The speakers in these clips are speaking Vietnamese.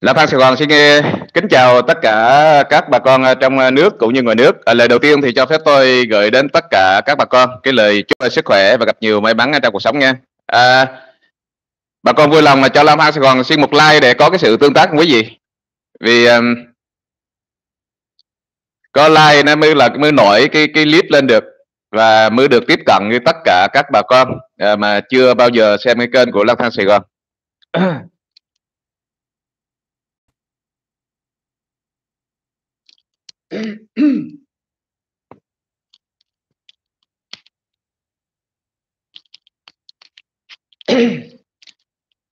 Lâm Phan Sài Gòn xin ờ, kính chào tất cả các bà con trong ờ, nước cũng như ngoài nước. À, lời đầu tiên thì cho phép tôi gửi đến tất cả các bà con cái lời chúc sức khỏe và gặp nhiều may mắn trong cuộc sống nha. À, bà con vui lòng mà cho Lâm Phan Sài Gòn xin một like để có cái sự tương tác với quý vị. Vì um, có like nó mới là mới nổi cái cái clip lên được và mới được tiếp cận với tất cả các bà con à, mà chưa bao giờ xem cái kênh của Lâm Phan Sài Gòn.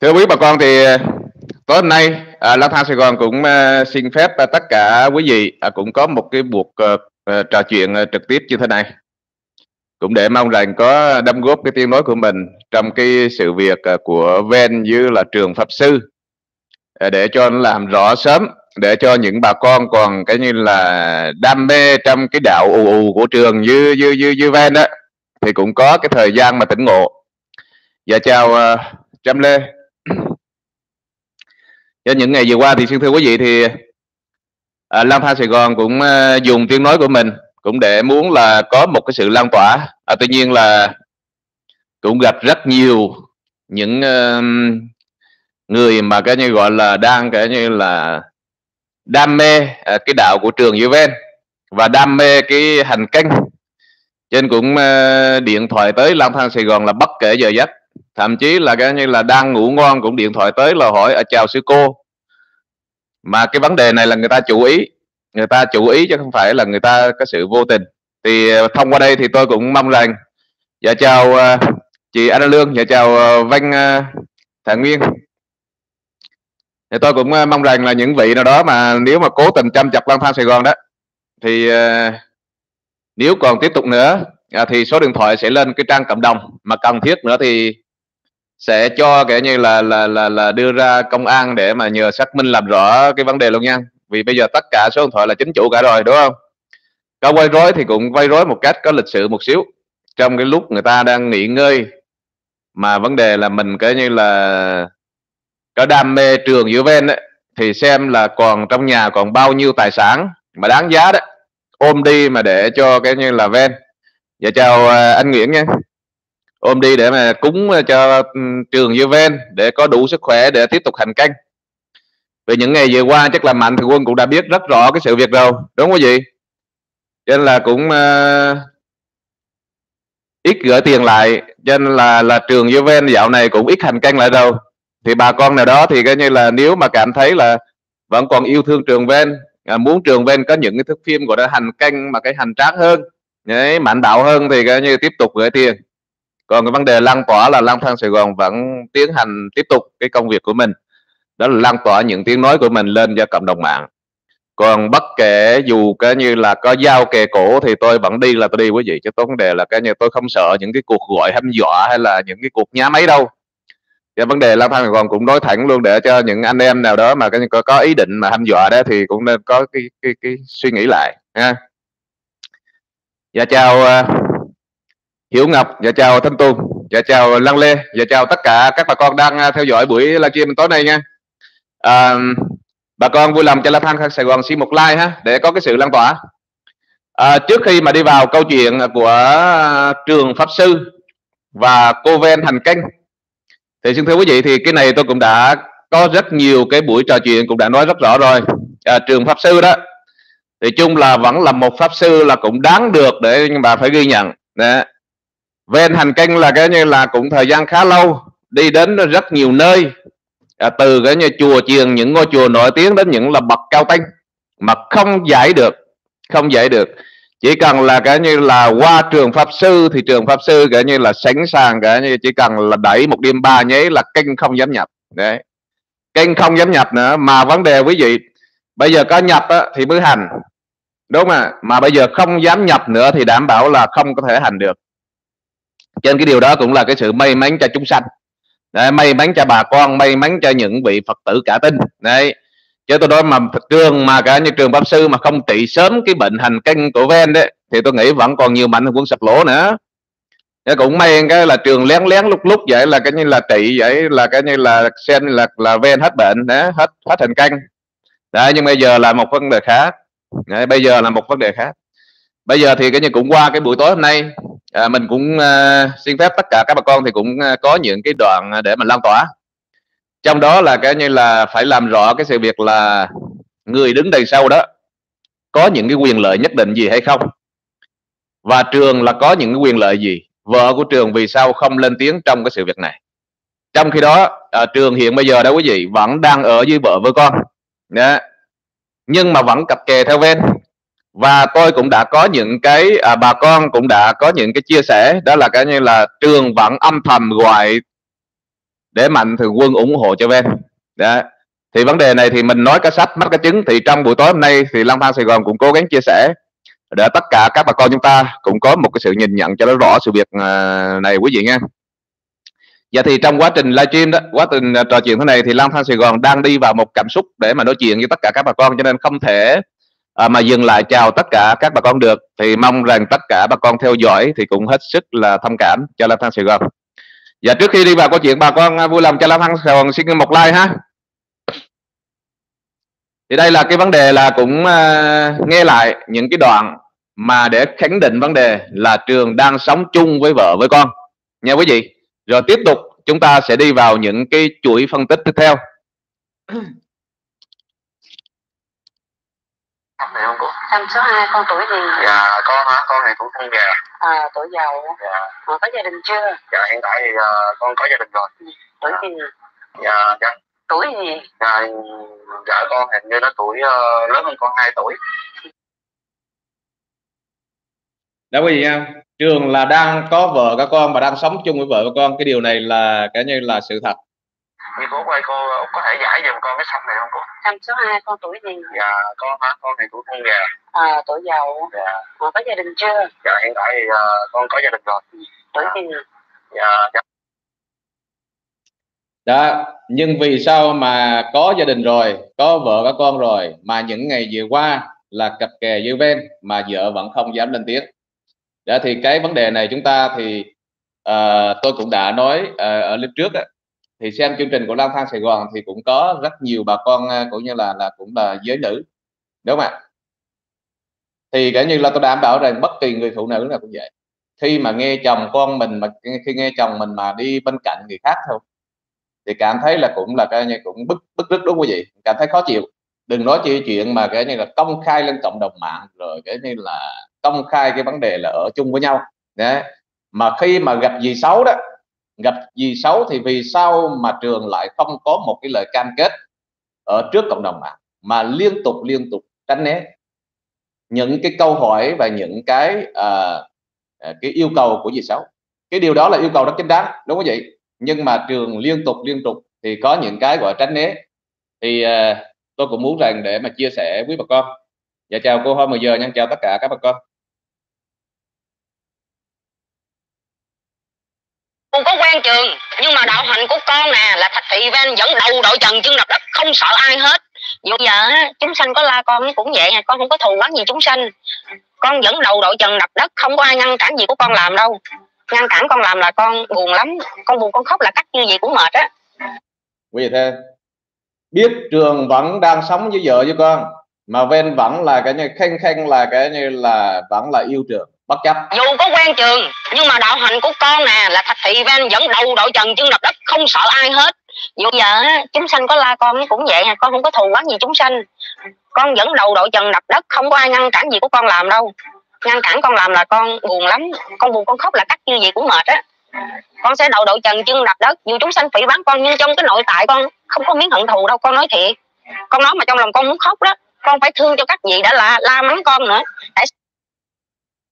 thưa quý bà con thì ờ, tối hôm nay ờ, à, Lang Thang Sài Gòn cũng à, xin phép à, tất cả quý vị à, cũng có một cái buộc à, à, trò chuyện à, trực tiếp như thế này. Cũng để mong rằng có đóng góp cái tiếng nói của mình trong cái sự việc à, của ven như là trường pháp sư à, để cho nó làm rõ sớm để cho những bà con còn cái như là đam mê trong cái đạo ù ù của trường như như như như ven đó thì cũng có cái thời gian mà tỉnh ngộ. Dạ chào uh, trâm lê. Cho những ngày vừa qua thì xin thưa quý vị thì à, Lam Pha Sài Gòn cũng uh, dùng tiếng nói của mình cũng để muốn là có một cái sự lan tỏa. À, tuy nhiên là cũng gặp rất nhiều những uh, người mà cái như gọi là đang cái như là đam mê à, cái đạo của trường Juven và đam mê cái hành canh. Trên cũng à, điện thoại tới lang Thang Sài Gòn là bất kể giờ giấc. Thậm chí là cái như là đang ngủ ngon cũng điện thoại tới là hỏi ở chào sư cô. Mà cái vấn đề này là người ta chú ý. Người ta chú ý chứ không phải là người ta có sự vô tình. Thì à, thông qua đây thì tôi cũng mong rằng dạ chào chị Anh Lương dạ chào Văn Thạng Nguyên thì tôi cũng ờ, mong rằng là những vị nào đó mà nếu mà cố tình chăm chập lang thang Sài Gòn đó thì uh, nếu còn tiếp tục nữa uh, thì số điện thoại sẽ lên cái trang cộng đồng. Mà cần thiết nữa thì sẽ cho kể như là là là là đưa ra công an để mà nhờ xác minh làm rõ cái vấn đề luôn nha. Vì bây giờ tất cả số điện thoại là chính chủ cả rồi đúng không? Có quay rối thì cũng quay rối một cách có lịch sự một xíu. Trong cái lúc người ta đang nghỉ ngơi mà vấn đề là mình kể như là có đam mê trường giữa ven ấy, thì xem là còn trong nhà còn bao nhiêu tài sản mà đáng giá đấy ôm đi mà để cho cái như là ven. Dạ chào à, anh Nguyễn nha. Ôm đi để mà cúng cho trường giữa ven để có đủ sức khỏe để tiếp tục hành canh. Vì những ngày vừa qua chắc là mạnh thì quân cũng đã biết rất rõ cái sự việc rồi đúng không gì cho nên là cũng uh, ít gửi tiền lại cho nên là là trường giữa ven dạo này cũng ít hành canh lại đâu thì bà con nào đó thì coi như là nếu mà cảm thấy là vẫn còn yêu thương trường ven à, muốn trường ven có những cái thức phim gọi là hành canh mà cái hành tráng hơn đấy mạnh đạo hơn thì coi như tiếp tục gửi tiền. Còn cái vấn đề lan tỏa là lang thang sài gòn vẫn tiến hành tiếp tục cái công việc của mình. Đó là lan tỏa những tiếng nói của mình lên cho cộng đồng mạng. Còn bất kể dù cái như là có dao kề cổ thì tôi vẫn đi là tôi đi quý vị chứ tôi vấn đề là cái như tôi không sợ những cái cuộc gọi hăm dọa hay là những cái cuộc nhá máy đâu dạ vấn đề lang thang Gòn cũng nói thẳng luôn để cho những anh em nào đó mà có, có ý định mà hăm dọa đó thì cũng nên có cái cái cái suy nghĩ lại ha. Dạ chào ờ, uh, Hiểu Ngọc dạ chào Thanh Tùng dạ chào Lăng Lê dạ chào tất cả các bà con đang ờ, theo dõi buổi livestream tối nay nha. Uh, bà con vui lòng cho La Thang Sài Gòn xin một like ha để có cái sự lan tỏa. À, trước khi mà đi vào câu chuyện của trường pháp sư và cô ven hành canh thì xin thưa quý vị thì cái này tôi cũng đã có rất nhiều cái buổi trò chuyện cũng đã nói rất rõ rồi. À, trường pháp sư đó. Thì chung là vẫn là một pháp sư là cũng đáng được để nhưng mà phải ghi nhận. Đó. ven hành canh là cái như là cũng thời gian khá lâu đi đến rất nhiều nơi. À, từ cái như chùa chiền những ngôi chùa nổi tiếng đến những là bậc cao tăng mà không giải được không giải được chỉ cần là cái như là qua trường pháp sư thì trường pháp sư cái như là sẵn sàng cái như chỉ cần là đẩy một đêm ba nháy là kênh không dám nhập. Đấy. Kênh không dám nhập nữa. Mà vấn đề quý vị bây giờ có nhập á, thì mới hành. Đúng không mà bây giờ không dám nhập nữa thì đảm bảo là không có thể hành được. Trên cái điều đó cũng là cái sự may mắn cho chúng sanh. Đấy, may mắn cho bà con may mắn cho những vị phật tử cả tin. Đấy chứ tôi nói mà trường mà cả như trường pháp sư mà không trị sớm cái bệnh hành canh của ven đấy thì tôi nghĩ vẫn còn nhiều mạnh hơn quân sập lỗ nữa. Thế cũng may cái là trường lén lén lúc lúc vậy là cái như là trị vậy là cái như là sen là là ven hết bệnh đấy, hết hết thành canh đấy nhưng bây giờ là một vấn đề khác. Đấy, bây giờ là một vấn đề khác. Bây giờ thì cái như cũng qua cái buổi tối hôm nay à, mình cũng uh, xin phép tất cả các bà con thì cũng uh, có những cái đoạn à, để mình lan tỏa trong đó là cái như là phải làm rõ cái sự việc là người đứng đằng sau đó có những cái quyền lợi nhất định gì hay không? Và trường là có những cái quyền lợi gì? Vợ của trường vì sao không lên tiếng trong cái sự việc này? Trong khi đó à, trường hiện bây giờ đó quý vị vẫn đang ở với vợ với con. Đó. nhưng mà vẫn cặp kè theo ven và tôi cũng đã có những cái à, bà con cũng đã có những cái chia sẻ. Đó là cái như là trường vẫn âm thầm gọi để mạnh thường quân ủng hộ cho ven đó. Thì vấn đề này thì mình nói cái sách mắt cái chứng thì trong buổi tối hôm nay thì Long Thang Sài Gòn cũng cố gắng chia sẻ để tất cả các bà con chúng ta cũng có một cái sự nhìn nhận cho nó rõ sự việc à, này quý vị nha. Dạ thì trong quá trình livestream đó, quá trình à, trò chuyện thế này thì Lang Thang Sài Gòn đang đi vào một cảm xúc để mà nói chuyện với tất cả các bà con cho nên không thể à, mà dừng lại chào tất cả các bà con được. Thì mong rằng tất cả bà con theo dõi thì cũng hết sức là thông cảm cho Lang Thang Sài Gòn. Dạ trước khi đi vào câu chuyện bà con à, vui lòng cho Lang Thang Sài xin một like ha. Thì đây là cái vấn đề là cũng uh, nghe lại những cái đoạn mà để khẳng định vấn đề là trường đang sống chung với vợ với con. Nha quý vị. Rồi tiếp tục chúng ta sẽ đi vào những cái chuỗi phân tích tiếp theo. Em số 2 con tuổi gì? Dạ con hả? Con này cũng không già. À tuổi giàu. Dạ. À, có gia đình chưa? Dạ hiện tại thì uh, con có gia đình rồi. Ừ. Tuổi gì? Dạ dạ. Tuổi gì? Dạ dạ con hình như nó tuổi uh, lớn hơn con 2 tuổi. Đó quý vị nha trường là đang có vợ có con và đang sống chung với vợ và con cái điều này là cái như là sự thật như cô ơi cô có thể giải giùm con cái sách này không cô? Em số 2 con tuổi gì dạ con hả? Con này cũng không già. À tuổi giàu dạ. À, có gia đình chưa? Dạ hiện tại thì uh, con có gia đình rồi. Ừ, tuổi gì dạ, dạ. Đó nhưng vì sao mà có gia đình rồi có vợ có con rồi mà những ngày vừa qua là cặp kè dưới ven mà vợ vẫn không dám lên tiếng? Đó thì cái vấn đề này chúng ta thì uh, tôi cũng đã nói uh, ở clip trước đó, thì xem chương trình của Lang Thang Sài Gòn thì cũng có rất nhiều bà con à, cũng như là là cũng là giới nữ, đúng không ạ? Thì cả như là tôi đảm bảo rằng bất kỳ người phụ nữ nào cũng vậy. Khi mà nghe chồng con mình mà, khi nghe chồng mình mà đi bên cạnh người khác thôi, thì cảm thấy là cũng là cái như cũng bức bức rứt đúng không quý vị cảm thấy khó chịu. Đừng nói chi chuyện mà cái như là công khai lên cộng đồng mạng, rồi cái như là công khai cái vấn đề là ở chung với nhau. Đấy. Mà khi mà gặp gì xấu đó gặp gì xấu thì vì sao mà trường lại không có một cái lời cam kết ở trước cộng đồng mạng mà liên tục liên tục tránh né? Những cái câu hỏi và những cái uh, cái yêu cầu của gì xấu. Cái điều đó là yêu cầu rất chính đáng đúng không vậy nhưng mà trường liên tục liên tục thì có những cái gọi tránh né. Thì uh, tôi cũng muốn rằng để mà chia sẻ với bà con. Và chào cô hoa 10 giờ nha. Chào tất cả các bà con. Con có quen trường. Nhưng mà đạo hạnh của con nè, là thạch thị ven dẫn đầu đội trần chân đập đất, không sợ ai hết. Dù giờ chúng sanh có la con cũng vậy, con không có thù oán gì chúng sanh. Con dẫn đầu đội trần đập đất, không có ai ngăn cản gì của con làm đâu. Ngăn cản con làm là con buồn lắm. Con buồn con khóc là cách như vậy cũng mệt á. Quý vị thế biết trường vẫn đang sống với vợ với con, mà ven vẫn là cái như khen khen là cái như là, vẫn là yêu trường bất chấp. Dù có quen trường, nhưng mà đạo hạnh của con nè, là thạch thị ven dẫn đầu đội trần chân đập đất, không sợ ai hết. Dù giờ chúng sanh có la con cũng vậy, con không có thù quán gì chúng sanh. Con dẫn đầu đội trần đập đất, không có ai ngăn cản gì của con làm đâu. Ngăn cản con làm là con buồn lắm, con buồn con khóc là cắt như vậy cũng mệt á. Con sẽ đầu đội trần chân đập đất, dù chúng sanh phỉ bán con, nhưng trong cái nội tại con không có miếng hận thù đâu, con nói thiệt. Con nói mà trong lòng con muốn khóc đó, con phải thương cho các vị đã là la mắng con nữa. Tại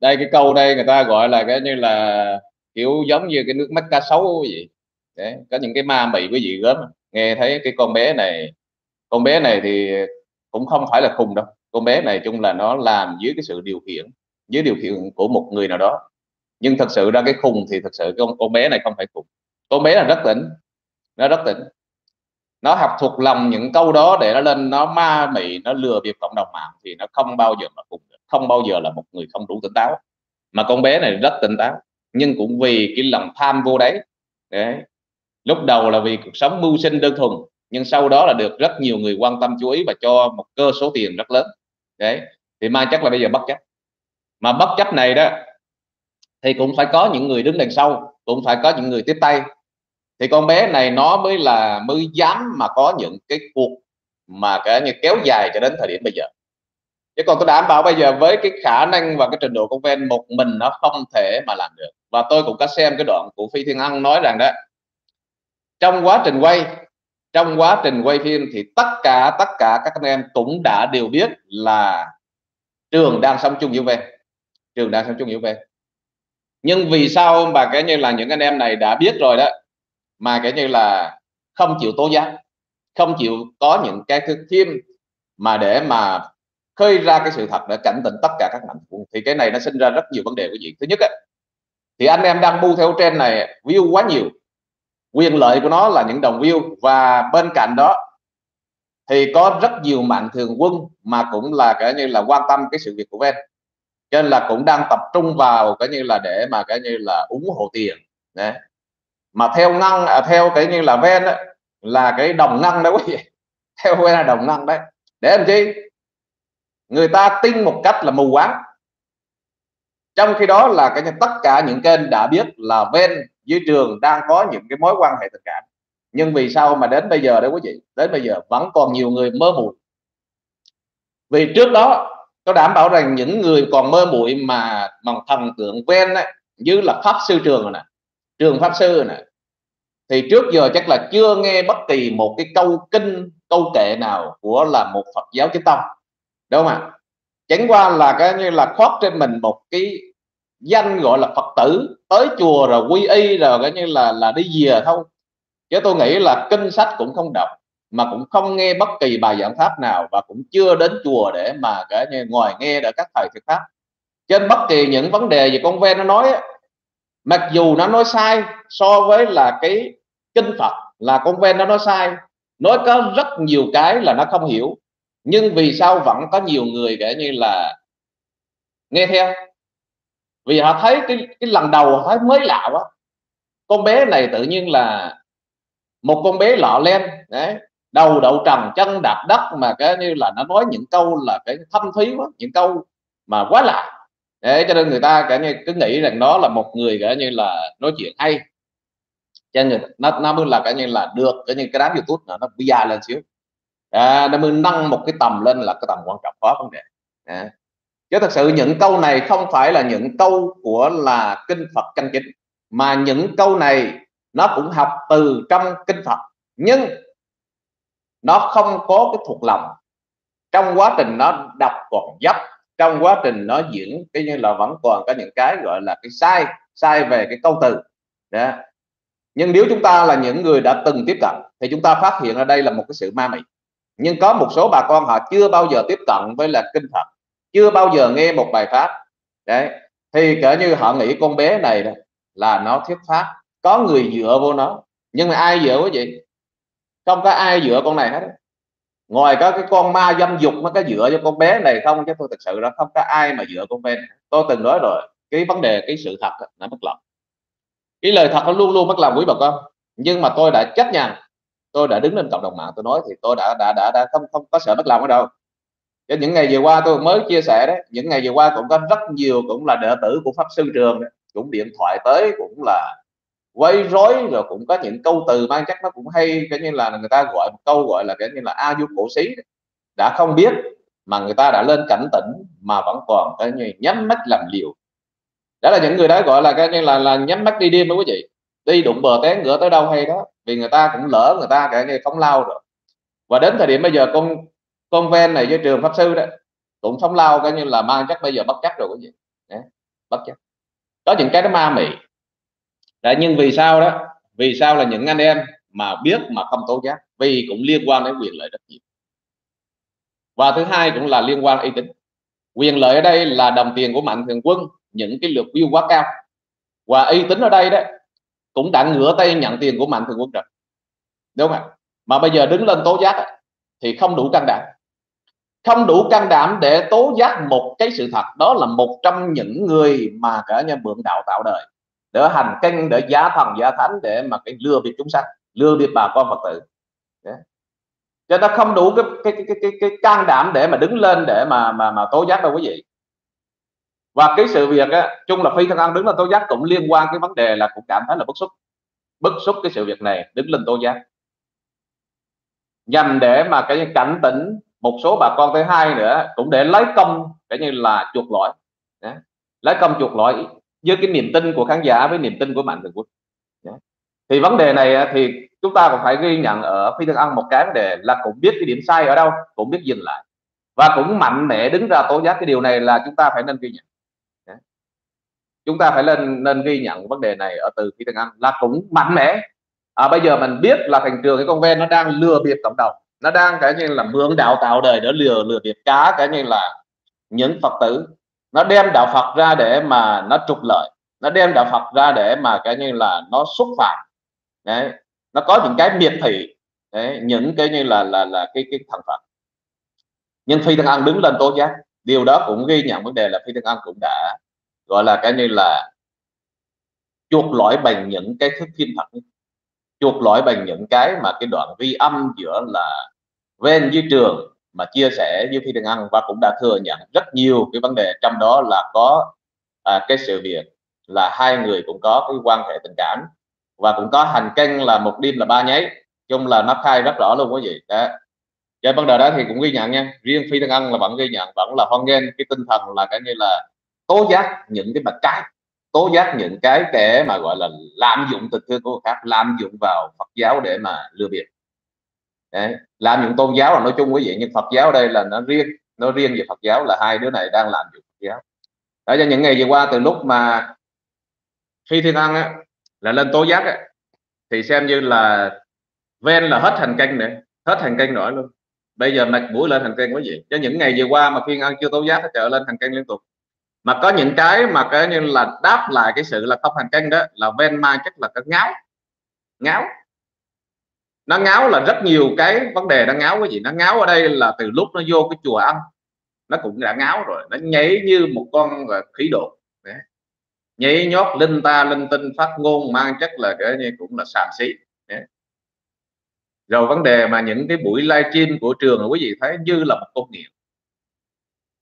đây, cái câu đây người ta gọi là cái như là kiểu giống như cái nước mắt cá sấu gì. Đấy, có những cái ma mị, cái gì gớm. Nghe thấy cái con bé này, con bé này thì cũng không phải là khùng đâu. Con bé này chung là nó làm dưới cái sự điều khiển, dưới điều khiển của một người nào đó. Nhưng thật sự ra cái khùng thì thật sự con con bé này không phải khùng. Con bé là rất tỉnh, nó rất tỉnh. Nó học thuộc lòng những câu đó để nó lên, nó ma mị, nó lừa bịp cộng đồng mạng thì nó không bao giờ mà khùng được không bao giờ là một người không đủ tỉnh táo. Mà con bé này rất tỉnh táo, nhưng cũng vì cái lòng tham vô đấy. Đấy. Lúc đầu là vì cuộc sống mưu sinh đơn thuần, nhưng sau đó là được rất nhiều người quan tâm chú ý và cho một cơ số tiền rất lớn. Đấy. Thì mai chắc là bây giờ bất chấp. Mà bất chấp này đó, thì cũng phải có những người đứng đằng sau, cũng phải có những người tiếp tay. Thì con bé này nó mới là mới dám mà có những cái cuộc mà cả như kéo dài cho đến thời điểm bây giờ chứ còn tôi đảm bảo bây giờ với cái khả năng và cái trình độ của ven một mình nó không thể mà làm được. Và tôi cũng có xem cái đoạn của phi thiên ân nói rằng đó, trong quá trình quay, trong quá trình quay phim thì tất cả tất cả các anh em cũng đã đều biết là trường đang sống chung với ven trường đang sống chung với ven nhưng vì sao mà cái như là những anh em này đã biết rồi đó, mà cái như là không chịu tố giác, không chịu có những cái phim mà để mà khơi ra cái sự thật để cảnh tỉnh tất cả các mạnh thường. Thì cái này nó sinh ra rất nhiều vấn đề của gì thứ nhất ấy, thì anh em đang bu theo trên này view quá nhiều. Quyền lợi của nó là những đồng view. Và bên cạnh đó thì có rất nhiều mạnh thường quân mà cũng là cái như là quan tâm cái sự việc của ven. Cho nên là cũng đang tập trung vào cái như là để mà cái như là ủng hộ tiền. Đấy. Mà theo ngăn à, theo cái như là ven là cái đồng ngăn đó quý vị. Theo ven là đồng ngăn đấy. Để làm chi? Người ta tin một cách là mù quáng. Trong khi đó là cái tất cả những kênh đã biết là ven dưới trường đang có những cái mối quan hệ tình cảm. Nhưng vì sao mà đến bây giờ đấy quý vị? Đến bây giờ vẫn còn nhiều người mơ muội vì trước đó tôi đảm bảo rằng những người còn mơ muội mà bằng thần tượng ven ấy, như là pháp sư trường rồi nè trường pháp sư nè thì trước giờ chắc là chưa nghe bất kỳ một cái câu kinh câu kệ nào của là một Phật giáo chính tông đúng không ạ? Chẳng qua là cái như là khoác trên mình một cái danh gọi là Phật tử tới chùa rồi quy y rồi cái như là là đi về thôi. Chứ tôi nghĩ là kinh sách cũng không đọc, mà cũng không nghe bất kỳ bài giảng pháp nào và cũng chưa đến chùa để mà cái như ngồi nghe để các thầy thuyết pháp. Trên bất kỳ những vấn đề gì con ve nó nói mặc dù nó nói sai so với là cái kinh Phật là con ve nó nói sai, nói có rất nhiều cái là nó không hiểu nhưng vì sao vẫn có nhiều người kể như là nghe theo? Vì họ thấy cái cái lần đầu họ thấy mới lạ quá. Con bé này tự nhiên là một con bé lọ len đấy, đầu đậu trần, chân đạp đất mà cái như là nó nói những câu là cái thâm thúy quá, những câu mà quá lạ. Để cho nên người ta cả như, cứ nghĩ rằng nó là một người cả như là nói chuyện hay. Cho nên nó nó mới là cả như là được cái như cái đám youtube nó nó bia lên xíu à, để mình nâng một cái tầm lên là cái tầm quan trọng có vấn đề. À. chứ thật sự những câu này không phải là những câu của là kinh Phật chân chính mà những câu này nó cũng học từ trong kinh Phật nhưng nó không có cái thuộc lòng. Trong quá trình nó đọc còn dấp trong quá trình nó diễn cái như là vẫn còn có những cái gọi là cái sai sai về cái câu từ. Đó. Nhưng nếu chúng ta là những người đã từng tiếp cận thì chúng ta phát hiện ở đây là một cái sự ma mị nhưng có một số bà con họ chưa bao giờ tiếp cận với là kinh Phật, chưa bao giờ nghe một bài pháp. Đấy, thì cỡ như họ nghĩ con bé này là nó thuyết pháp, có người dựa vô nó. Nhưng mà ai dựa quý vị? Không có ai dựa con này hết. Ngoài có cái con ma dâm dục nó có dựa cho con bé này không? Chứ tôi thực sự là không có ai mà dựa con bé này. tôi từng nói rồi, cái vấn đề, cái sự thật nó mất lòng cái lời thật nó luôn luôn mất lòng quý bà con. Nhưng mà tôi đã chấp nhận tôi đã đứng lên cộng đồng mạng tôi nói thì tôi đã đã đã, đã không không có sợ bất lòng ở đâu. Cho những ngày vừa qua tôi mới chia sẻ đấy những ngày vừa qua cũng có rất nhiều cũng là đệ tử của pháp sư trường đấy. cũng điện thoại tới cũng là quấy rối rồi cũng có những câu từ mang chắc nó cũng hay cái như là người ta gọi một câu gọi là cái như là a du cổ xí đã không biết mà người ta đã lên cảnh tỉnh mà vẫn còn cái như nhắm mắt làm liều. Đó là những người đó gọi là cái như là là nhắm mắt đi đêm đó quý vị đi đụng bờ té ngửa tới đâu hay đó vì người ta cũng lỡ người ta cái ngày không lao rồi. Và đến thời điểm bây giờ con con ven này với trường pháp sư đó cũng không lao coi như là mang chắc bây giờ bất chấp rồi cái gì, đấy, bất chấp có những cái nó ma mị. Đấy, nhưng vì sao đó? Vì sao là những anh em mà biết mà không tố giác? Vì cũng liên quan đến quyền lợi rất nhiều. Và thứ hai cũng là liên quan uy tín. Quyền lợi ở đây là đồng tiền của mạnh thường quân những cái lượt view quá cao. Và uy tín ở đây đó cũng đã ngửa tay nhận tiền của mạnh thường quân rồi. Đúng không ạ? Mà bây giờ đứng lên tố giác thì không đủ can đảm. Không đủ can đảm để tố giác một cái sự thật đó là một trong những người mà cả nhà mượn đạo tạo đời để hành kinh để giá thần giá thánh để mà cái lừa bịp chúng sanh lừa bịp bà con phật tử. Yeah. cho ta không đủ cái cái, cái cái cái cái can đảm để mà đứng lên để mà mà mà tố giác đâu quý vị và cái sự việc á, chung là phi thân ăn đứng lên tố giác cũng liên quan cái vấn đề là cũng cảm thấy là bức xúc. Bức xúc cái sự việc này đứng lên tố giác. Nhằm để mà cái cảnh tỉnh một số bà con thứ hai nữa cũng để lấy công cái như là chuột lỗi. Lấy công chuột lỗi với cái niềm tin của khán giả với niềm tin của mạnh thường quân. Thì vấn đề này thì chúng ta cũng phải ghi nhận ở phi thân ăn một cái vấn đề là cũng biết cái điểm sai ở đâu cũng biết dừng lại. Và cũng mạnh mẽ đứng ra tố giác. Cái điều này là chúng ta phải nên ghi nhận chúng ta phải lên nên ghi nhận vấn đề này ở từ phi thân ăn là cũng mạnh mẽ. À, bây giờ mình biết là thành trường cái con ven nó đang lừa bịp cộng đồng. Nó đang cái như là mượn đạo tạo đời để lừa lừa bịp cá cái như là những phật tử. Nó đem đạo phật ra để mà nó trục lợi. Nó đem đạo phật ra để mà cái như là nó xúc phạm. Đấy nó có những cái miệt thị. Đấy, những cái như là là là cái cái thần phật nhưng phi thân ăn đứng lên tố giác. Điều đó cũng ghi nhận vấn đề là phi thân ăn cũng đã gọi là cái như là chuột lõi bằng những cái thức phim thật chuột lõi bằng những cái mà cái đoạn vi âm giữa là ven với trường mà chia sẻ với phi đường ăn và cũng đã thừa nhận rất nhiều cái vấn đề trong đó là có à, cái sự việc là hai người cũng có cái quan hệ tình cảm và cũng có hành canh là một đêm là ba nháy. Chung là nó khai rất rõ luôn quý vị. Đó. Cái vấn đề đó thì cũng ghi nhận nha. Riêng phi đường ăn là vẫn ghi nhận vẫn là hoan nghênh cái tinh thần là cái như là tố giác những cái mặt trái tố giác những cái kẻ mà gọi là lạm dụng tình thương của người khác lạm dụng vào Phật giáo để mà lừa bịp. Đấy. làm dụng tôn giáo là nói chung quý vị nhưng Phật giáo đây là nó riêng nó riêng về Phật giáo là hai đứa này đang làm dụng Phật giáo. Đó cho những ngày vừa qua từ lúc mà khi thiên ăn á, là lên tố giác á, thì xem như là ven là hết hành canh nữa hết hành canh nổi luôn. Bây giờ mạch mũi lên hành canh quý vị. Cho những ngày vừa qua mà phiên ăn chưa tố giác trở lên hành canh liên tục mà có những cái mà cái như là đáp lại cái sự là không hành canh đó, là ven mai chắc là cái ngáo. Ngáo. Nó ngáo là rất nhiều cái vấn đề nó ngáo cái gì nó ngáo ở đây là từ lúc nó vô cái chùa ăn nó cũng đã ngáo rồi. Nó nhảy như một con khí độ Đấy. nhảy nhót, linh ta, linh tinh, phát ngôn, mang chất là cái như cũng là sàm xí. Đấy. rồi vấn đề mà những cái buổi livestream của trường là quý vị thấy như là một công nghiệp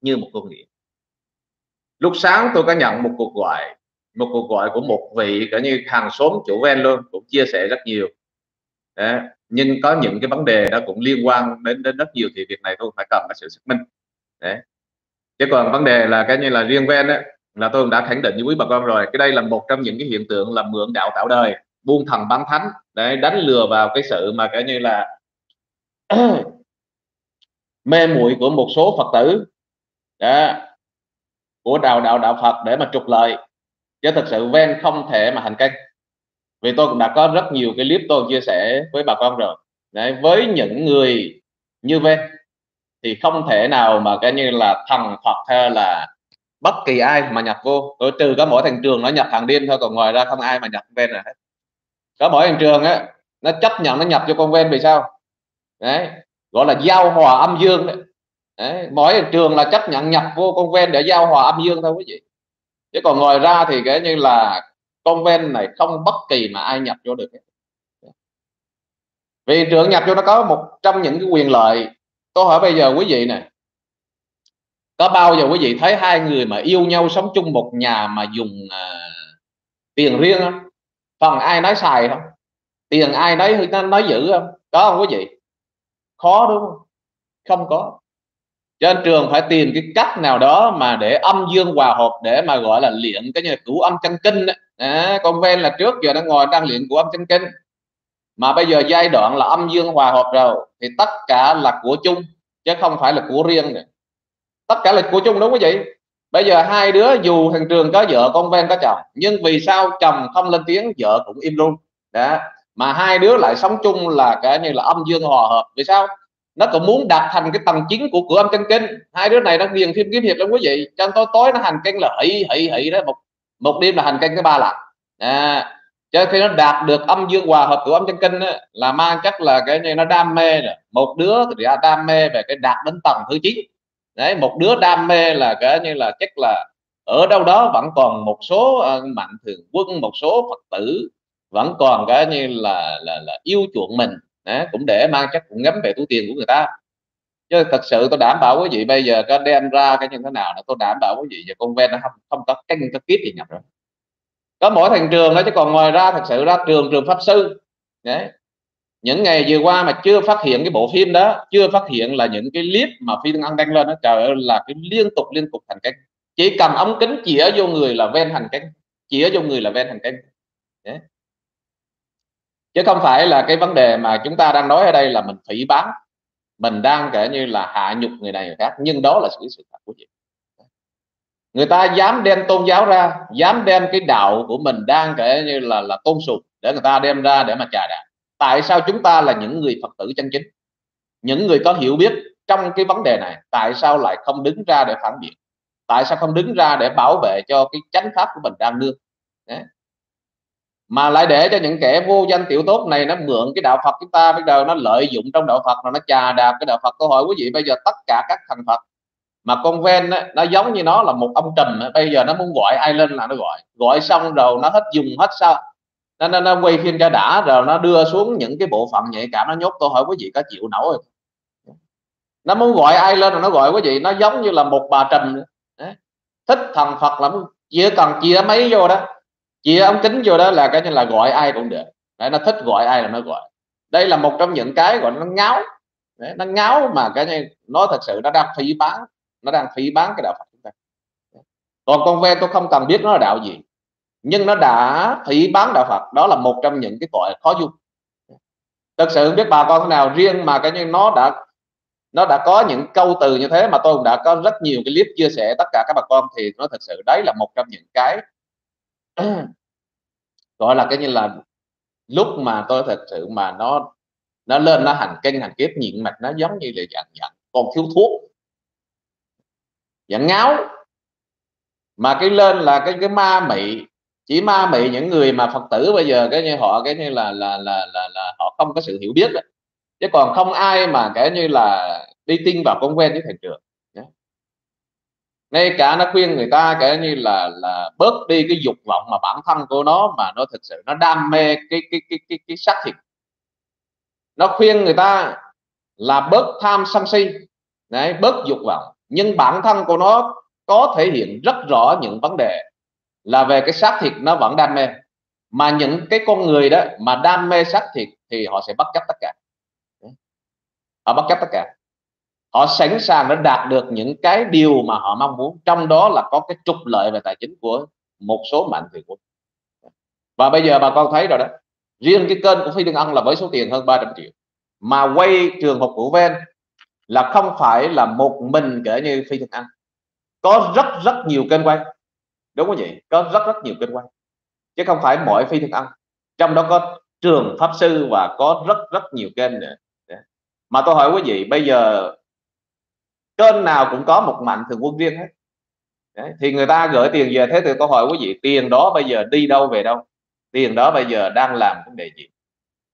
như một công nghiệp lúc sáng tôi có nhận một cuộc gọi một cuộc gọi của một vị cả như hàng xóm chủ ven luôn cũng chia sẻ rất nhiều Đấy. nhưng có những cái vấn đề đó cũng liên quan đến đến rất nhiều thì việc này tôi phải cần cái sự xác minh Đấy. chứ còn vấn đề là cái như là riêng ven ấy, là tôi đã khẳng định với quý bà con rồi cái đây là một trong những cái hiện tượng là mượn đạo tạo đời buôn thần bán thánh để đánh lừa vào cái sự mà cái như là mê muội của một số phật tử đó, của đạo đạo đạo phật để mà trục lợi. Chứ thực sự ven không thể mà thành cách vì tôi cũng đã có rất nhiều cái clip tôi chia sẻ với bà con rồi. Đấy, với những người như Ven thì không thể nào mà cái như là thần Phật hay là bất kỳ ai mà nhập vô. Tôi trừ có mỗi thành trường nó nhập hàng điên thôi còn ngoài ra không ai mà nhập ven này hết. Có mỗi thành trường á nó chấp nhận nó nhập cho con ven vì sao? Đấy gọi là giao hòa âm dương đấy, đấy. mỗi trường là chấp nhận nhập vô con ven để giao hòa âm dương thôi quý vị. Chứ còn ngoài ra thì cái như là con ven này không bất kỳ mà ai nhập vô được vì trường nhập vô nó có một trong những cái quyền lợi. Tôi hỏi bây giờ quý vị này có bao giờ quý vị thấy hai người mà yêu nhau sống chung một nhà mà dùng uh, tiền riêng không? Phần ai nói xài không? Tiền ai nói nói giữ không? Có không quý vị? Khó đúng không? Không có cho nên trường phải tìm cái cách nào đó mà để âm dương hòa hợp để mà gọi là luyện cái như cửu âm chân kinh. À, con ven là trước giờ đang ngồi đang luyện cửu âm chân kinh. Mà bây giờ giai đoạn là âm dương hòa hợp rồi thì tất cả là của chung chứ không phải là của riêng nữa. tất cả là của chung đúng không vậy bây giờ hai đứa dù thằng trường có vợ con ven có chồng nhưng vì sao chồng không lên tiếng vợ cũng im luôn. Đó mà hai đứa lại sống chung là cái như là âm dương hòa hợp. Vì sao? Nó cũng muốn đạt thành cái tầng chính của cửa âm chân kinh. Hai đứa này nó nghiền thêm kiếm hiệp lắm quý vị. Cho tối tối nó hành canh là hỷ hỷ hỷ đó. Một một đêm là hành canh cái ba lần. À, cho khi nó đạt được âm dương hòa hợp của âm chân kinh á, là mang chắc là cái này nó đam mê rồi một đứa thì đam mê về cái đạt đến tầng thứ chín. Đấy một đứa đam mê là cái như là chắc là ở đâu đó vẫn còn một số uh, mạnh thường quân một số phật tử vẫn còn cái như là là, là yêu chuộng mình. Đấy, cũng để mang chắc cũng ngấm về túi tiền của người ta. Chứ thật sự tôi đảm bảo quý vị bây giờ có đem ra cái như thế nào là tôi đảm bảo quý vị giờ con ven nó không không có canh có kiếp gì nhập rồi. Có mỗi thành trường đó chứ còn ngoài ra thật sự ra trường trường pháp sư. Đấy. Những ngày vừa qua mà chưa phát hiện cái bộ phim đó chưa phát hiện là những cái clip mà phi ăn đăng lên đó trời ơi là cái liên tục liên tục thành cánh chỉ cầm ống kính chĩa vô người là ven hành cánh chĩa vô người là ven hành cánh đấy chứ không phải là cái vấn đề mà chúng ta đang nói ở đây là mình phỉ bán mình đang kể như là hạ nhục người này người khác, nhưng đó là sự sự thật của chị. Người ta dám đem tôn giáo ra, dám đem cái đạo của mình đang kể như là là tôn sùng để người ta đem ra để mà trà đạp. Tại sao chúng ta là những người phật tử chân chính? Những người có hiểu biết trong cái vấn đề này, tại sao lại không đứng ra để phản biện? Tại sao không đứng ra để bảo vệ cho cái chánh pháp của mình đang nương? Đấy mà lại để cho những kẻ vô danh tiểu tốt này nó mượn cái đạo Phật chúng ta bây giờ nó lợi dụng trong đạo Phật mà nó trà đạp cái đạo Phật câu hỏi quý vị bây giờ tất cả các thành Phật mà con ven á, nó giống như nó là một ông trùm bây giờ nó muốn gọi ai lên là nó gọi. Gọi xong rồi nó hết dùng hết sao? Nó, nó, nó quay phim cho đã rồi nó đưa xuống những cái bộ phận nhạy cảm nó nhốt tôi hỏi quý vị có chịu nổi không? Nó muốn gọi ai lên là nó gọi quý vị. Nó giống như là một bà trùm thích thần Phật lắm chỉ cần chia mấy vô đó chị ống kính vô đó là cái như là gọi ai cũng được. Đấy, nó thích gọi ai là nó gọi. Đây là một trong những cái gọi nó ngáo. Đấy, nó ngáo mà cái như nó thật sự nó đang phỉ bán nó đang phỉ bán cái đạo Phật chúng ta. Còn con ve tôi không cần biết nó là đạo gì nhưng nó đã phỉ bán đạo Phật. Đó là một trong những cái gọi khó dung. Thật sự không biết bà con thế nào riêng mà cái như nó đã nó đã có những câu từ như thế mà tôi cũng đã có rất nhiều cái clip chia sẻ tất cả các bà con thì nó thật sự đấy là một trong những cái gọi là cái như là lúc mà tôi thật sự mà nó nó lên nó hành kênh hành kiếp nhịn mạch nó giống như là dạng dạng còn thiếu thuốc. Dạng ngáo. Mà cái lên là cái cái ma mị chỉ ma mị những người mà phật tử bây giờ cái như họ cái như là là là là, là họ không có sự hiểu biết đó. chứ còn không ai mà cái như là đi tin vào con quen với thầy trường ngay cả nó khuyên người ta kể như là là bớt đi cái dục vọng mà bản thân của nó mà nó thực sự nó đam mê cái cái cái cái, cái xác thịt. Nó khuyên người ta là bớt tham sân si đấy bớt dục vọng. Nhưng bản thân của nó có thể hiện rất rõ những vấn đề là về cái xác thịt nó vẫn đam mê. Mà những cái con người đó mà đam mê xác thịt thì họ sẽ bất chấp tất cả. Họ bất chấp tất cả họ sẵn sàng để đạt được những cái điều mà họ mong muốn. Trong đó là có cái trục lợi về tài chính của một số mạnh thường quân. Và bây giờ bà con thấy rồi đó. Riêng cái kênh của phi đương ân là với số tiền hơn 300 triệu. Mà quay trường học của ven là không phải là một mình kể như phi đương ân. Có rất rất nhiều kênh quay. Đúng không vậy có rất rất nhiều kênh quay. Chứ không phải mỗi phi thực ân. Trong đó có trường pháp sư và có rất rất nhiều kênh nữa. Mà tôi hỏi quý vị, bây giờ kênh nào cũng có một mạnh thường quân riêng hết. Đấy, thì người ta gửi tiền về thế thì tôi hỏi quý vị tiền đó bây giờ đi đâu về đâu? Tiền đó bây giờ đang làm vấn đề gì?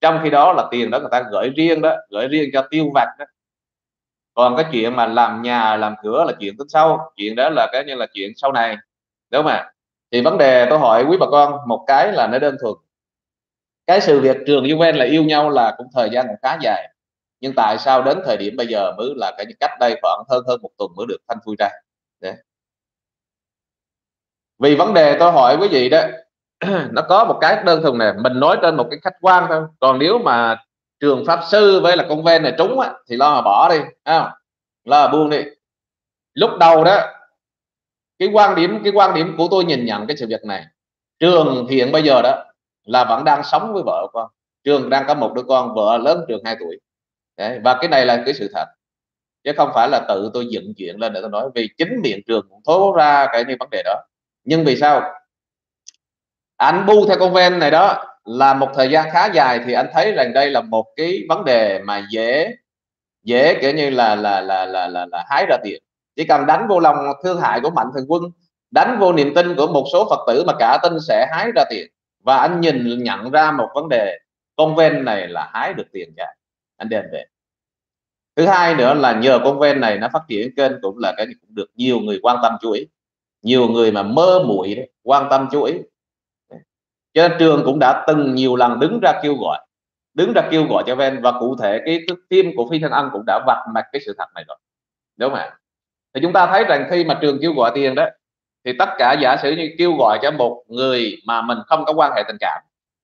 Trong khi đó là tiền đó người ta gửi riêng đó gửi riêng cho tiêu vặt đó. Còn cái chuyện mà làm nhà làm cửa là chuyện tính sau chuyện đó là cái như là chuyện sau này. Đúng không ạ? Thì vấn đề tôi hỏi quý bà con một cái là nó đơn thuần. Cái sự việc trường Juven là yêu nhau là cũng thời gian cũng khá dài nhưng tại sao đến thời điểm bây giờ mới là cái cách đây khoảng hơn hơn một tuần mới được thanh phui ra? Đấy. vì vấn đề tôi hỏi quý vị đó nó có một cái đơn thuần này mình nói trên một cái khách quan thôi. Còn nếu mà trường pháp sư với là con ven này trúng á, thì lo mà bỏ đi à, lo mà buông đi. Lúc đầu đó cái quan điểm cái quan điểm của tôi nhìn nhận cái sự việc này. Trường hiện bây giờ đó là vẫn đang sống với vợ con. Trường đang có một đứa con vợ lớn trường 2 tuổi. Đấy, và cái này là cái sự thật. Chứ không phải là tự tôi dựng chuyện lên để tôi nói vì chính miệng trường cũng thố ra cái như vấn đề đó. Nhưng vì sao? Anh bu theo con ven này đó là một thời gian khá dài thì anh thấy rằng đây là một cái vấn đề mà dễ dễ kiểu như là là là là là, là hái ra tiền. Chỉ cần đánh vô lòng thương hại của mạnh thường quân đánh vô niềm tin của một số phật tử mà cả tin sẽ hái ra tiền. Và anh nhìn nhận ra một vấn đề con ven này là hái được tiền cả anh đem về. Thứ hai nữa là nhờ con ven này nó phát triển kênh cũng là cái cũng được nhiều người quan tâm chú ý. Nhiều người mà mơ muội đấy quan tâm chú ý. Cho nên trường cũng đã từng nhiều lần đứng ra kêu gọi, đứng ra kêu gọi cho ven và cụ thể cái cái team của phi thanh ân cũng đã vạch mặt cái sự thật này rồi. Đúng không ạ? Thì chúng ta thấy rằng khi mà trường kêu gọi tiền đó, thì tất cả giả sử như kêu gọi cho một người mà mình không có quan hệ tình cảm,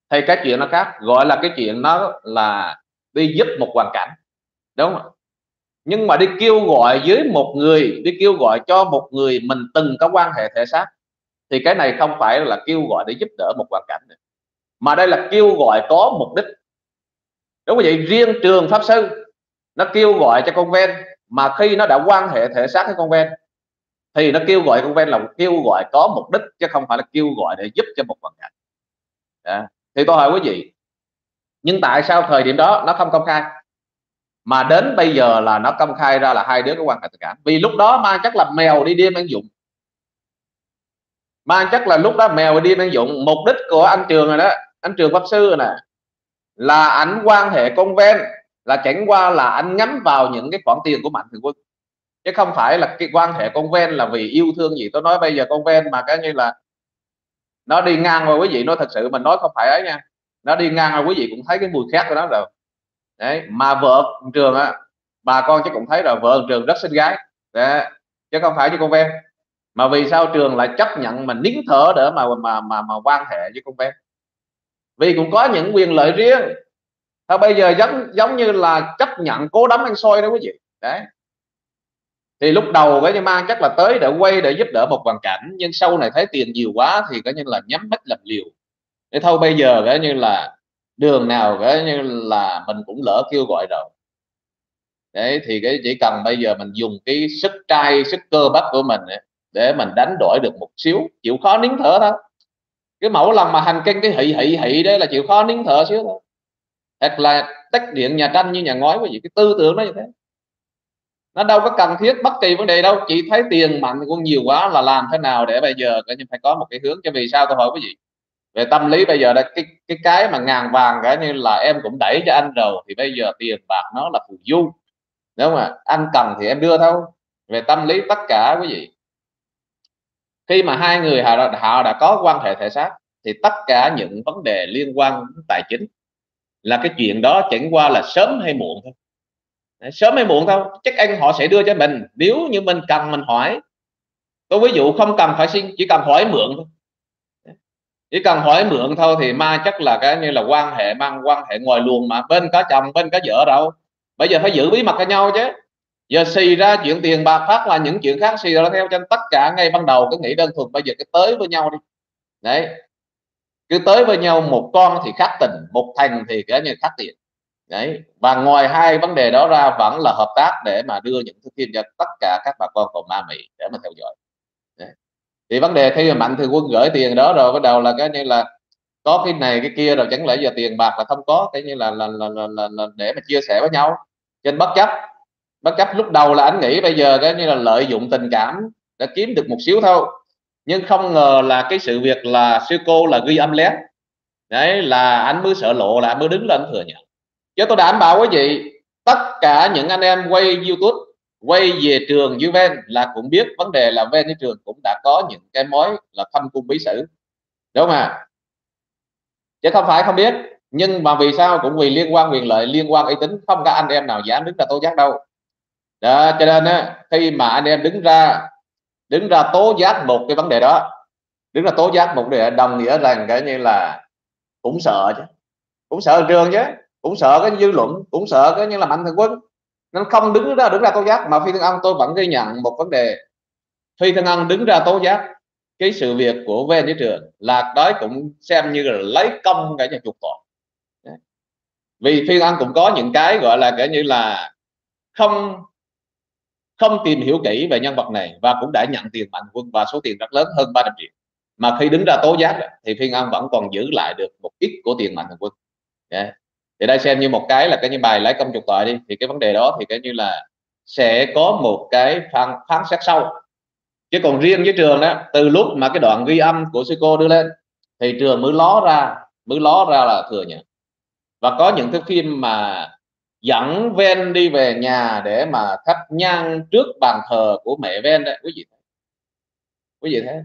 thì cái chuyện nó khác, gọi là cái chuyện nó là đi giúp một hoàn cảnh. Đúng không nhưng mà đi kêu gọi với một người đi kêu gọi cho một người mình từng có quan hệ thể xác thì cái này không phải là kêu gọi để giúp đỡ một hoàn cảnh nữa. mà đây là kêu gọi có mục đích. Đúng vậy riêng trường pháp sư nó kêu gọi cho con ven mà khi nó đã quan hệ thể xác với con ven thì nó kêu gọi con ven là kêu gọi có mục đích chứ không phải là kêu gọi để giúp cho một hoàn cảnh. À, thì tôi hỏi quý vị nhưng tại sao thời điểm đó nó không công khai? Mà đến bây giờ là nó công khai ra là hai đứa có quan hệ tình cảm. Vì lúc đó mang chắc là mèo đi đêm ăn dụng. Mang chắc là lúc đó mèo đi đêm ăn dụng. Mục đích của anh trường rồi đó, anh trường pháp sư rồi nè, là ảnh quan hệ con ven, là chẳng qua là anh nhắm vào những cái khoản tiền của mạnh thường quân. Chứ không phải là cái quan hệ con ven là vì yêu thương gì. Tôi nói bây giờ con ven mà cái như là nó đi ngang rồi quý vị, nói thật sự mình nói không phải ấy nha nó đi ngang qua, quý vị cũng thấy cái mùi khác của nó rồi. Đấy, mà vợ trường á, bà con chắc cũng thấy rồi, vợ trường rất xinh gái. Đấy. chứ không phải như con ven mà vì sao trường lại chấp nhận mình nín thở để mà mà mà mà quan hệ với con ven vì cũng có những quyền lợi riêng. Thôi bây giờ giống giống như là chấp nhận cố đấm ăn xôi đó, quý vị. Đấy. Thì lúc đầu cái như mang chắc là tới để quay để giúp đỡ một hoàn cảnh, nhưng sau này thấy tiền nhiều quá thì có như là nhắm mắt làm liều thế thôi bây giờ cái như là đường nào cái như là mình cũng lỡ kêu gọi rồi. Đấy thì cái chỉ cần bây giờ mình dùng cái sức trai sức cơ bắp của mình ấy, để mình đánh đổi được một xíu chịu khó nín thở thôi. Cái mẫu lần mà hành kinh cái hị hị hị đấy là chịu khó nín thở xíu thôi. Hoặc là tách điện nhà tranh như nhà ngói quý vị cái tư tưởng nó như thế. Nó đâu có cần thiết bất kỳ vấn đề đâu chỉ thấy tiền mạnh cũng nhiều quá là làm thế nào để bây giờ phải có một cái hướng cho vì sao tôi hỏi quý vị về tâm lý bây giờ đây cái cái cái mà ngàn vàng cái như là em cũng đẩy cho anh rồi thì bây giờ tiền bạc nó là phù du. Đúng không ạ? Anh cần thì em đưa thôi. Về tâm lý tất cả quý vị. Khi mà hai người họ đã, họ đã có quan hệ thể xác thì tất cả những vấn đề liên quan đến tài chính là cái chuyện đó chẳng qua là sớm hay muộn thôi. Sớm hay muộn thôi. Chắc anh họ sẽ đưa cho mình. Nếu như mình cần mình hỏi. Tôi ví dụ không cần phải xin chỉ cần hỏi mượn thôi chỉ cần hỏi mượn thôi thì ma chắc là cái như là quan hệ mang quan hệ ngoài luồng mà, bên có chồng, bên có vợ đâu. Bây giờ phải giữ bí mật cho nhau chứ. Giờ xì ra chuyện tiền bạc phát là những chuyện khác, xì ra theo cho tất cả ngay ban đầu, cứ nghĩ đơn thuần, bây giờ cái tới với nhau đi. Đấy. Cứ tới với nhau, một con thì khác tình, một thành thì cái như khác tiền. Đấy. Và ngoài hai vấn đề đó ra, vẫn là hợp tác để mà đưa những thứ tin cho tất cả các bà con còn ma mị để mà theo dõi thì vấn đề khi mà mạnh thường quân gửi tiền đó rồi bắt đầu là cái như là có cái này cái kia rồi chẳng lẽ giờ tiền bạc là không có? Cái như là là, là, là, là, là để mà chia sẻ với nhau. Trên bất chấp bất chấp lúc đầu là anh nghĩ bây giờ cái như là lợi dụng tình cảm đã kiếm được một xíu thôi. Nhưng không ngờ là cái sự việc là sư cô là ghi âm lén. Đấy là anh mới sợ lộ là anh mới đứng lên thừa nhận. Chứ tôi đảm bảo quý vị tất cả những anh em quay youtube quay về trường Juven là cũng biết vấn đề là ven với trường cũng đã có những cái mối là thâm cung bí sử đúng không ạ? Chứ không phải không biết nhưng mà vì sao cũng vì liên quan quyền lợi liên quan uy tín không có anh em nào dám đứng ra tố giác đâu. Đó, cho nên á, khi mà anh em đứng ra đứng ra tố giác một cái vấn đề đó đứng ra tố giác một đề đồng nghĩa rằng cái như là cũng sợ chứ cũng sợ trường chứ cũng sợ cái dư luận cũng sợ cái như là mạnh thường quân nên không đứng ra đứng ra tố giác, mà phi thân ân tôi vẫn ghi nhận một vấn đề. Phi thân ân đứng ra tố giác cái sự việc của ven với trường. Là đó cũng xem như là lấy công cả nhà chuộc tội. Vì phi ân cũng có những cái gọi là kể như là không không tìm hiểu kỹ về nhân vật này và cũng đã nhận tiền mạnh quân và số tiền rất lớn, hơn 300 triệu. Mà khi đứng ra tố giác thì phiên an vẫn còn giữ lại được một ít của tiền mạnh thường quân. Yeah thì đây xem như một cái là cái như bài lấy công trục tội đi. Thì cái vấn đề đó thì cái như là sẽ có một cái phán phán xét sau. Chứ còn riêng với trường đó, từ lúc mà cái đoạn ghi âm của sư cô đưa lên, thì trường mới ló ra, mới ló ra là thừa nhận. Và có những cái phim mà dẫn ven đi về nhà để mà thắp nhang trước bàn thờ của mẹ ven đấy quý vị quý vị thấy?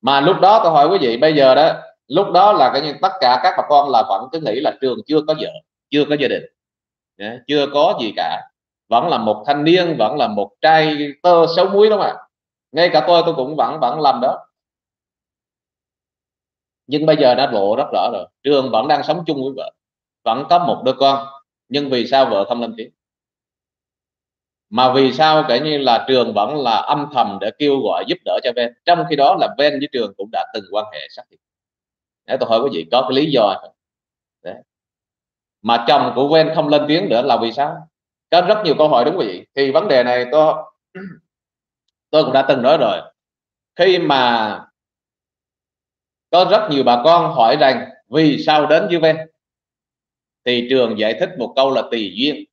Mà lúc đó tôi hỏi quý vị, bây giờ đó lúc đó là cái như tất cả các bà con là vẫn cứ nghĩ là trường chưa có vợ, chưa có gia đình. Chưa có gì cả. Vẫn là một thanh niên, vẫn là một trai tơ xấu muối đúng không ạ ngay cả tôi tôi cũng vẫn vẫn làm đó. Nhưng bây giờ đã lộ rất rõ rồi. Trường vẫn đang sống chung với vợ, vẫn có một đứa con. Nhưng vì sao vợ không lên tiếng? Mà vì sao kể như là trường vẫn là âm thầm để kêu gọi giúp đỡ cho ven trong khi đó là ven với trường cũng đã từng quan hệ xác thịt để tôi hỏi quý vị có cái lý do. Đấy. mà chồng của ven không lên tiếng nữa là vì sao? Có rất nhiều câu hỏi đúng quý vị. Thì vấn đề này tôi tôi cũng đã từng nói rồi. Khi mà có rất nhiều bà con hỏi rằng, vì sao đến với ven thì trường giải thích một câu là tùy duyên.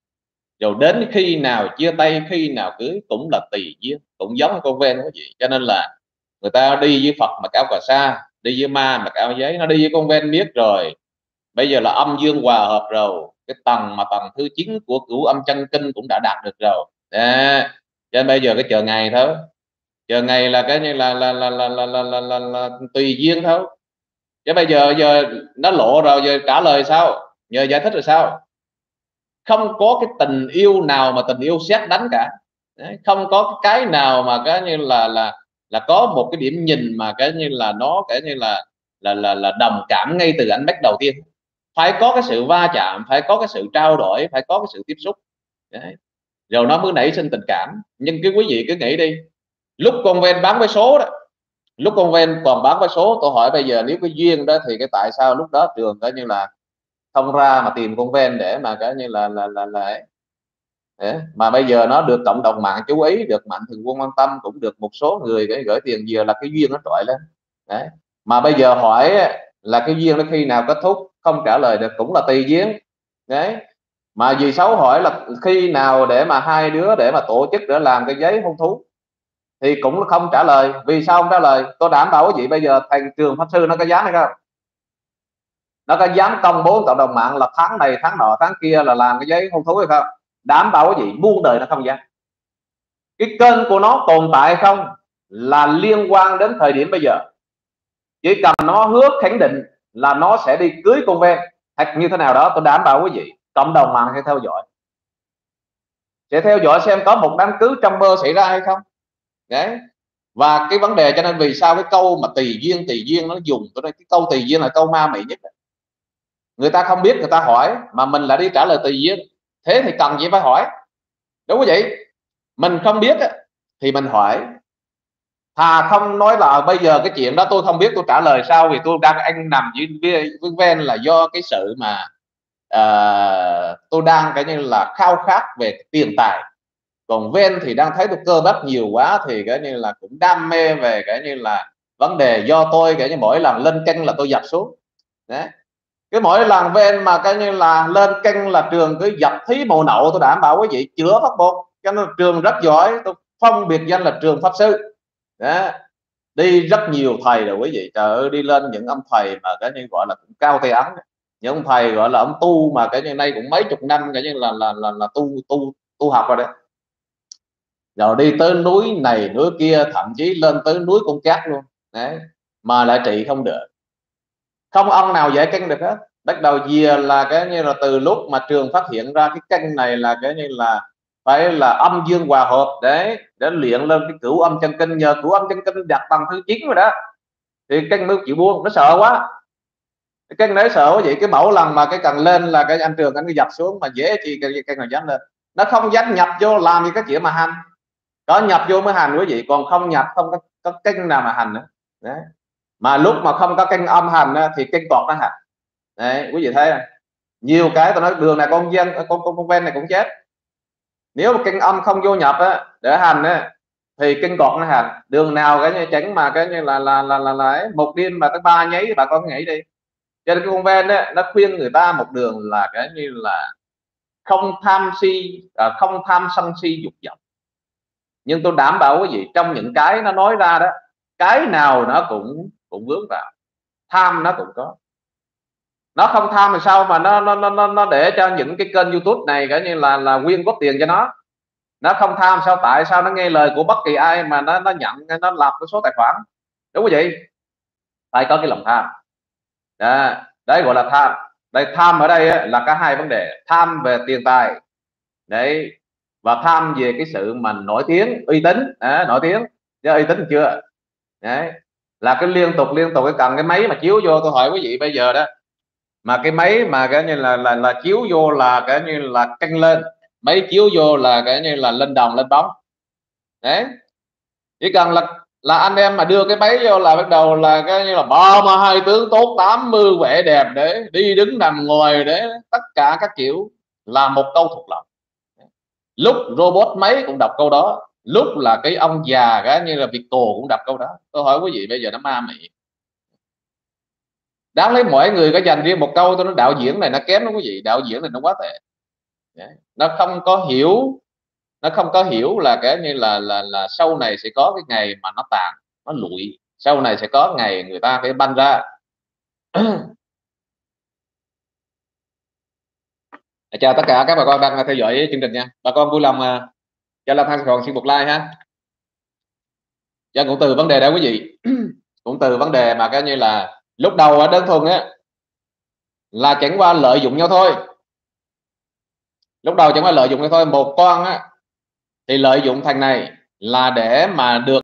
Rồi đến khi nào chia tay, khi nào cưới cũng là tùy duyên, cũng giống con ven quý vị. Cho nên là người ta đi với Phật mà cao cả xa đi với ma mà áo giấy nó đi với con ven biết rồi. Bây giờ là âm dương hòa hợp rồi. Cái tầng mà tầng thứ 9 của cửu âm chân kinh cũng đã đạt được rồi. À, cho nên bây giờ cái chờ ngày thôi. Chờ ngày là cái như là là là là là, là, là, là, là tùy duyên thôi. Chứ bây giờ giờ nó lộ rồi giờ trả lời sao? Nhờ giải thích rồi sao? Không có cái tình yêu nào mà tình yêu xét đánh cả. Đấy, không có cái nào mà cái như là là là có một cái điểm nhìn mà cái như là nó cái như là là là là đồng cảm ngay từ ánh mắt đầu tiên. Phải có cái sự va chạm phải có cái sự trao đổi phải có cái sự tiếp xúc. Đấy. rồi nó mới nảy sinh tình cảm. Nhưng cái quý vị cứ nghĩ đi lúc con ven bán vé số đó lúc con ven còn bán vé số tôi hỏi bây giờ nếu cái duyên đó thì cái tại sao lúc đó trường coi như là không ra mà tìm con ven để mà cái như là là là, là mà bây giờ nó được cộng đồng mạng chú ý, được mạnh thường quân quan tâm, cũng được một số người cái gửi tiền, vừa là cái duyên nó trội lên. Đấy. mà bây giờ hỏi là cái duyên nó khi nào kết thúc? Không trả lời được, cũng là tùy duyên. Đấy. Mà vì xấu hỏi là khi nào để mà hai đứa để mà tổ chức để làm cái giấy hôn thú? Thì cũng không trả lời. Vì sao không trả lời? Tôi đảm bảo quý vị bây giờ thành trường pháp sư nó có dám hay không? Nó có dám công bố cộng đồng mạng là tháng này, tháng nọ, tháng kia là làm cái giấy hôn thú hay không? Đảm bảo cái gì? Muôn đời nó không gian cái kênh của nó tồn tại không là liên quan đến thời điểm bây giờ. Chỉ cần nó hứa khẳng định là nó sẽ đi cưới con ven hoặc như thế nào đó, tôi đảm bảo quý vị, cộng đồng mạng sẽ theo dõi. Sẽ theo dõi xem có một đám cưới trong mơ xảy ra hay không. Đấy. Và cái vấn đề cho nên vì sao cái câu mà tùy duyên tùy duyên nó dùng tôi nói, cái câu tùy duyên là câu ma mị nhất. Người ta không biết, người ta hỏi, mà mình lại đi trả lời tùy duyên thế thì cần gì phải hỏi? Đúng không vậy? Mình không biết thì mình hỏi. Thà không nói là bây giờ cái chuyện đó tôi không biết tôi trả lời sao vì tôi đang anh nằm dưới với ven là do cái sự mà uh, tôi đang cái như là khao khát về tiền tài. Còn ven thì đang thấy tôi cơ bắp nhiều quá thì cái như là cũng đam mê về cái như là vấn đề do tôi cái như mỗi lần lên kênh là tôi giặt xuống. Đấy cái mỗi lần ven mà cái như là lên kênh là trường cứ dập thí mồ nậu tôi đảm bảo quý vị chữa pháp môn cho nên trường rất giỏi tôi phong biệt danh là trường pháp sư. Đó. Đi rất nhiều thầy rồi quý vị. Trời ơi đi lên những ông thầy mà cái như gọi là cũng cao tay ấn. Những ông thầy gọi là ông tu mà cái như nay cũng mấy chục năm cái như là là là, là tu tu tu học rồi đấy. Rồi đi tới núi này núi kia thậm chí lên tới núi con cát luôn. Đấy. Mà lại trị không được không ông nào dễ canh được hết bắt đầu dìa là cái như là từ lúc mà trường phát hiện ra cái canh này là cái như là phải là âm dương hòa hợp để để luyện lên cái cửu âm chân kinh. Nhờ cửu âm chân kinh đặt bằng thứ chín rồi đó thì canh mới chịu buông. Nó sợ quá. Cái canh đấy sợ quá vậy. Cái mẫu lần mà cái cần lên là cái anh trường anh cái dập xuống mà dễ chi cái cái nào dám lên. Nó không dám nhập vô làm gì cái chuyện mà hành. Có nhập vô mới hành quý vị còn không nhập không có, có kênh nào mà hành nữa. Đấy mà lúc mà không có kênh âm hành thì kênh cọt nó hành đấy quý vị thấy không? nhiều cái tôi nói đường này con dân con con, con ven này cũng chết. Nếu mà kênh âm không vô nhập á, để hành á, thì kênh cọt nó hành đường nào cái như tránh mà cái như là là là là, là một điên mà tới ba nháy bà con nghĩ đi. Cho nên cái con ven á, nó khuyên người ta một đường là cái như là không tham si à, không tham sân si dục vọng. Nhưng tôi đảm bảo quý vị trong những cái nó nói ra đó cái nào nó cũng cũng vướng vào. Tham nó cũng có. Nó không tham thì sao mà nó nó nó nó để cho những cái kênh youtube này cả như là là quyên góp tiền cho nó? Nó không tham sao? Tại sao nó nghe lời của bất kỳ ai mà nó nó nhận nó lập cái số tài khoản? Đúng không vậy phải có cái lòng tham. Đó, đấy gọi là tham. Đây tham ở đây là cả hai vấn đề. Tham về tiền tài. Đấy. Và tham về cái sự mà nổi tiếng uy tín. À, nổi tiếng. Chứ uy tín chưa? Đấy là cái liên tục liên tục cái cần cái máy mà chiếu vô tôi hỏi quý vị bây giờ đó. Mà cái máy mà cái như là là, là chiếu vô là cái như là căng lên. Máy chiếu vô là cái như là lên đồng lên bóng. Đấy. Chỉ cần là là anh em mà đưa cái máy vô là bắt đầu là cái như là ba mà hai tướng tốt 80 vẻ đẹp để đi đứng nằm ngồi để tất cả các kiểu là một câu thuộc lòng. Lúc robot máy cũng đọc câu đó lúc là cái ông già cái như là việt tù cũng đọc câu đó. Tôi hỏi quý vị, bây giờ nó ma mị. Đáng lấy mỗi người có dành riêng một câu tôi nói đạo diễn này, nó kém lắm quý vị. Đạo diễn này nó quá tệ. Nó không có hiểu, nó không có hiểu là cái như là là là sau này sẽ có cái ngày mà nó tàn, nó lụi. Sau này sẽ có ngày người ta phải banh ra. Chào tất cả các bà con đang theo dõi chương trình nha. Bà con vui lòng à, cho Lâm Thanh còn xin một like ha. Cho cũng từ vấn đề đó quý vị. Cũng từ vấn đề mà cái như là lúc đầu ở đơn thuần á là chẳng qua lợi dụng nhau thôi. Lúc đầu chẳng qua lợi dụng nhau thôi một con á thì lợi dụng thằng này là để mà được